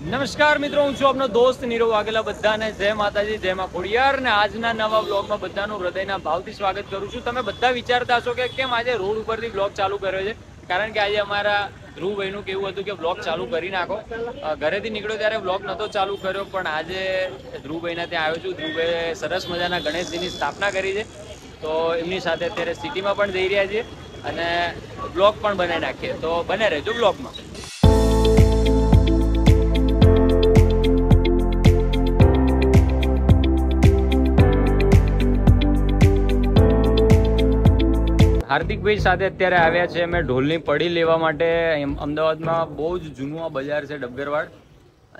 નમસ્કાર મિત્રો, હું છું આપનો દોસ્ત નીરવ વાઘેલા. બધાને જય માતાજી, જય માં ખોડિયાર. ને આજના નવા બ્લોગમાં બધાનું હૃદયના ભાવથી સ્વાગત કરું છું. તમે બધા વિચારતા હશો કે કેમ આજે રોડ ઉપરથી બ્લોગ ચાલુ કર્યો છે? કારણ કે આજે અમારા ધ્રુવભાઈનું કેવું હતું કે બ્લોગ ચાલુ કરી નાખો. ઘરેથી નીકળ્યો ત્યારે બ્લોગ નહોતો ચાલુ કર્યો, પણ આજે ધ્રુવભાઈના ત્યાં આવ્યો છું. ધ્રુવભાઈએ સરસ મજાના ગણેશજીની સ્થાપના કરી છે. તો એમની સાથે અત્યારે સિટીમાં પણ જઈ રહ્યા છીએ. અને બ્લોગ પણ બનાવી નાખીએ. તો બને રહેજો બ્લોગમાં હાર્દિકભાઈ સાથે અત્યારે આવ્યા છે. અમે ઢોલની પડી લેવા માટે અમદાવાદમાં બહુ જ જૂનું આ બજાર છે ડબ્બરવાડ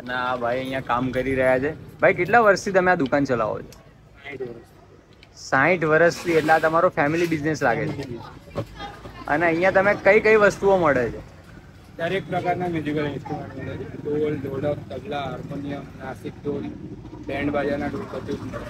અને આ ભાઈ અહીંયા કામ કરી રહ્યા છે. ભાઈ, કેટલા વર્ષથી તમે આ દુકાન ચલાવો છો? સાઠ વર્ષથી, એટલે આ તમારો ફેમિલી બિઝનેસ લાગે છે. અને અહીંયા તમે કઈ કઈ વસ્તુઓ મળે છે? દરેક પ્રકારના મ્યુઝિકલ ઇન્સ્ટ્રુમેન્ટ મળે છે. ઢોલ, ઢોલક, તબલા, હાર્મોનિયમ, નાસિક ઢોલ, બેન્ડ બાજાના ઢોલ બધું મળે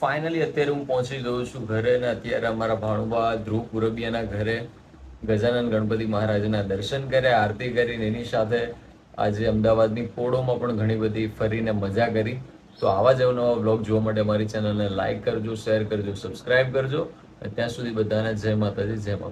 માતાજી અત્યારે હું પહોંચી ગયો છું ઘરે અને અત્યારે અમારા ભાણુબા, ધ્રુવ પુરબિયાના ઘરે, ગજાનન ગણપતિ મહારાજના દર્શન કર્યા, આરતી કરીને એની સાથે આજે અમદાવાદની પોળોમાં પણ ઘણી બધી ફરીને મજા કરી. તો આવા જ નવા બ્લોગ જોવા માટે મારી ચેનલને લાઇક કરજો, શેર કરજો, સબસ્ક્રાઇબ કરજો. અને ત્યાં સુધી બધાને જય માતાજી, જય મા